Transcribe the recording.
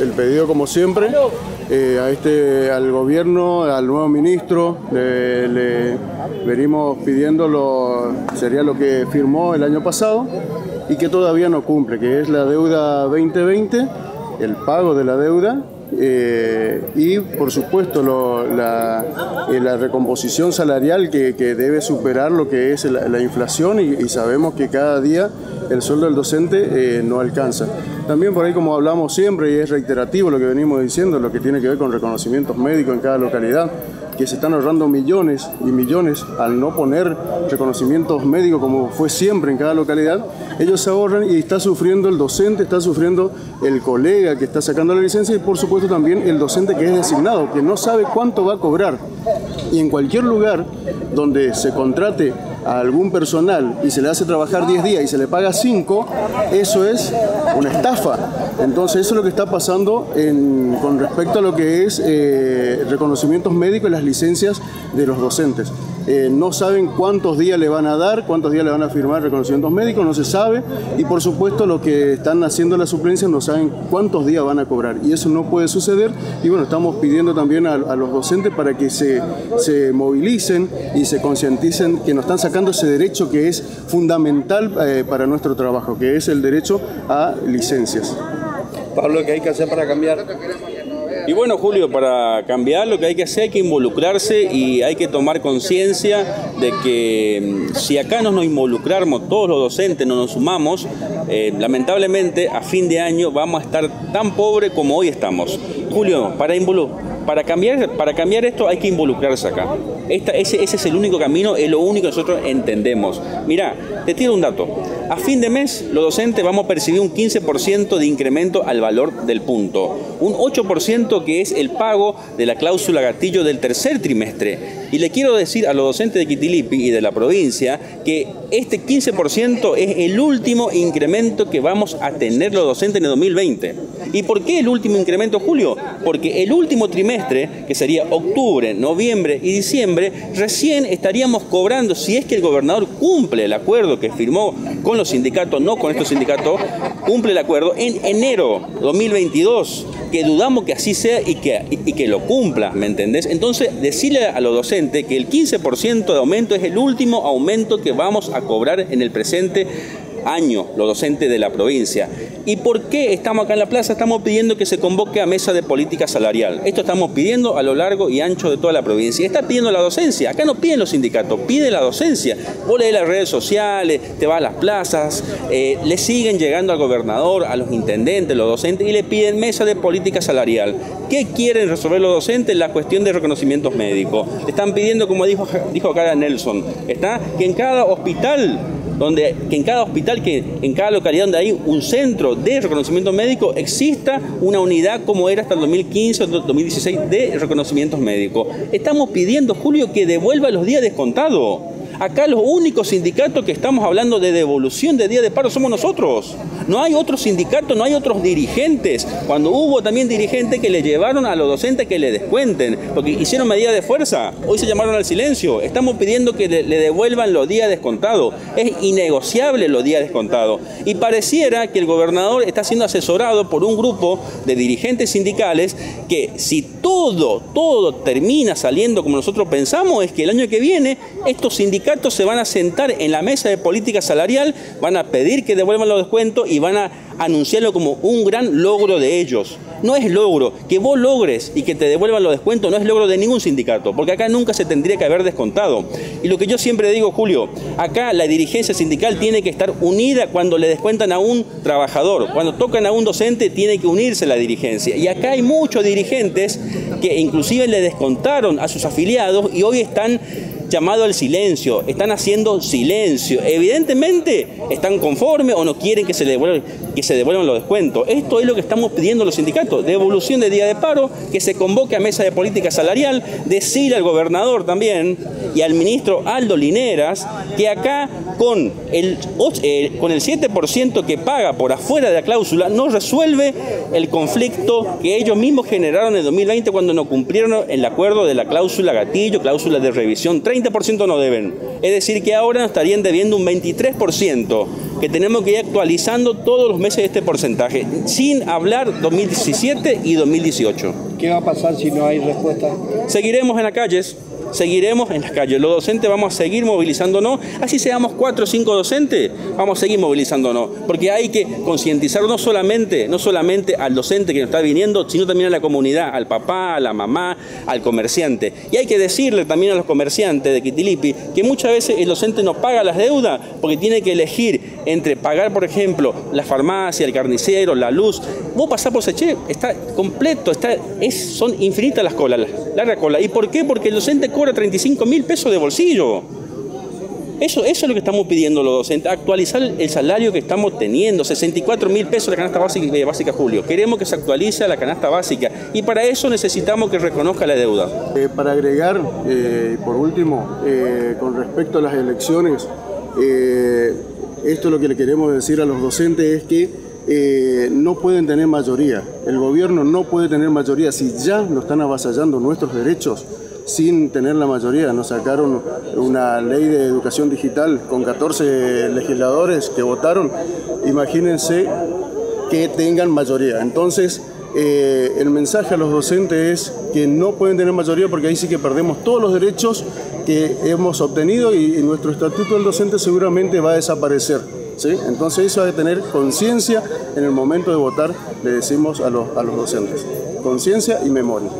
el pedido como siempre eh, a este, al gobierno, al nuevo ministro, le, venimos pidiendo lo, sería lo que firmó el año pasado y que todavía no cumple, que es la deuda 2020, el pago de la deuda eh, y por supuesto la, eh, la, recomposición salarial que, debe superar lo que es la, inflación y, sabemos que cada día el sueldo del docente eh, no alcanza. También por ahí como hablamos siempre y es reiterativo lo que venimos diciendo, lo que tiene que ver con reconocimientos médicos en cada localidad que se están ahorrando millones y millones al no poner reconocimientos médicos como fue siempre en cada localidad, ellos se ahorran y está sufriendo el docente, está sufriendo el colega que está sacando la licencia y por supuesto también el docente que es designado, que no sabe cuánto va a cobrar. Y en cualquier lugar donde se contrate a algún personal y se le hace trabajar 10 días y se le paga 5, eso es una estafa. Entonces eso es lo que está pasando con respecto a lo que es eh, reconocimientos médicos y las licencias de los docentes. Eh, no saben cuántos días le van a dar, cuántos días le van a firmar reconocimientos médicos, no se sabe, y por supuesto los que están haciendo la suplencia no saben cuántos días van a cobrar, y eso no puede suceder, y bueno, estamos pidiendo también a, los docentes para que se, se movilicen y se concienticen que nos están sacando ese derecho que es fundamental eh, para nuestro trabajo, que es el derecho a licencias. Pablo, ¿qué hay que hacer para cambiar? Y bueno, Julio, para cambiar lo que hay que hacer hay que involucrarse y hay que tomar conciencia de que mm, si acá no nos involucramos, todos los docentes no nos sumamos, eh, lamentablemente a fin de año vamos a estar tan pobres como hoy estamos. Julio, para para cambiar, para cambiar esto hay que involucrarse acá. ese, es el único camino, es lo único que nosotros entendemos. Mira, te tiro un dato. A fin de mes, los docentes vamos a percibir un 15% de incremento al valor del punto, un 8% que es el pago de la cláusula gatillo del tercer trimestre. Y le quiero decir a los docentes de Quitilipi y de la provincia que este 15% es el último incremento que vamos a tener los docentes en el 2020. ¿Y por qué el último incremento, Julio? Porque el último trimestre, que sería octubre, noviembre y diciembre, recién estaríamos cobrando, si es que el gobernador cumple el acuerdo que firmó con los sindicatos, no con estos sindicatos, cumple el acuerdo en enero 2022, que dudamos que así sea y que, y que lo cumpla, ¿me entendés? Entonces, decirle a los docentes que el 15% de aumento es el último aumento que vamos a cobrar en el presente año los docentes de la provincia. ¿Y por qué estamos acá en la plaza? Estamos pidiendo que se convoque a mesa de política salarial. Esto estamos pidiendo a lo largo y ancho de toda la provincia. Está pidiendo la docencia. Acá no piden los sindicatos, pide la docencia. Vos lees las redes sociales, te vas a las plazas, eh, le siguen llegando al gobernador, a los intendentes, los docentes, y le piden mesa de política salarial. ¿Qué quieren resolver los docentes? La cuestión de reconocimientos médicos. Están pidiendo, como dijo, dijo acá Nelson, está que en cada hospital donde que en cada hospital, que en cada localidad donde hay un centro de reconocimiento médico, exista una unidad como era hasta el 2015 o 2016 de reconocimientos médicos. Estamos pidiendo, Julio, que devuelva los días descontados. Acá los únicos sindicatos que estamos hablando de devolución de día de paro somos nosotros. No hay otros sindicatos, no hay otros dirigentes. Cuando hubo también dirigentes que le llevaron a los docentes que le descuenten, porque hicieron medidas de fuerza, hoy se llamaron al silencio. Estamos pidiendo que le, devuelvan los días descontados. Es innegociable los días descontados. Y pareciera que el gobernador está siendo asesorado por un grupo de dirigentes sindicales que si todo, todo termina saliendo como nosotros pensamos, es que el año que viene estos sindicatos se van a sentar en la mesa de política salarial, van a pedir que devuelvan los descuentos y van a anunciarlo como un gran logro de ellos. No es logro, que vos logres y que te devuelvan los descuentos no es logro de ningún sindicato, porque acá nunca se tendría que haber descontado. Y lo que yo siempre digo, Julio, acá la dirigencia sindical tiene que estar unida cuando le descuentan a un trabajador, cuando tocan a un docente tiene que unirse la dirigencia. Y acá hay muchos dirigentes que inclusive le descontaron a sus afiliados y hoy están llamado al silencio, están haciendo silencio. Evidentemente están conformes o no quieren que se, devuelvan, que se devuelvan los descuentos. Esto es lo que estamos pidiendo los sindicatos, devolución de día de paro, que se convoque a mesa de política salarial, decirle al gobernador también y al ministro Aldo Lineras que acá con el, eh, con el 7% que paga por afuera de la cláusula no resuelve el conflicto que ellos mismos generaron en el 2020 cuando no cumplieron el acuerdo de la cláusula gatillo, cláusula de revisión 30 20% no deben. Es decir, que ahora nos estarían debiendo un 23%, que tenemos que ir actualizando todos los meses este porcentaje, sin hablar 2017 y 2018. ¿Qué va a pasar si no hay respuesta? Seguiremos en las calles, seguiremos en las calles. Los docentes vamos a seguir movilizándonos. Así seamos cuatro o cinco docentes, vamos a seguir movilizándonos. Porque hay que concientizar no solamente, no solamente al docente que nos está viniendo, sino también a la comunidad, al papá, a la mamá, al comerciante. Y hay que decirle también a los comerciantes de Quitilipi que muchas veces el docente no paga las deudas porque tiene que elegir entre pagar, por ejemplo, la farmacia, el carnicero, la luz. Vos pasás por Seche, está completo, está, es, son infinitas las colas, larga cola. ¿Y por qué? Porque el docente cobra 35 mil pesos de bolsillo. Eso, es lo que estamos pidiendo los docentes, actualizar el salario que estamos teniendo, 64 mil pesos de canasta básica, eh, básica, Julio. Queremos que se actualice la canasta básica y para eso necesitamos que reconozca la deuda. Eh, para agregar, eh, por último, eh, con respecto a las elecciones, eh, esto lo que le queremos decir a los docentes es que no pueden tener mayoría. El gobierno no puede tener mayoría. Si ya nos están avasallando nuestros derechos sin tener la mayoría, nos sacaron una ley de educación digital con 14 legisladores que votaron, imagínense que tengan mayoría. Entonces, eh, el mensaje a los docentes es que no pueden tener mayoría porque ahí sí que perdemos todos los derechos que hemos obtenido y, y nuestro estatuto del docente seguramente va a desaparecer. ¿sí? Entonces eso hay que tener conciencia en el momento de votar, le decimos a los, a los docentes. Conciencia y memoria.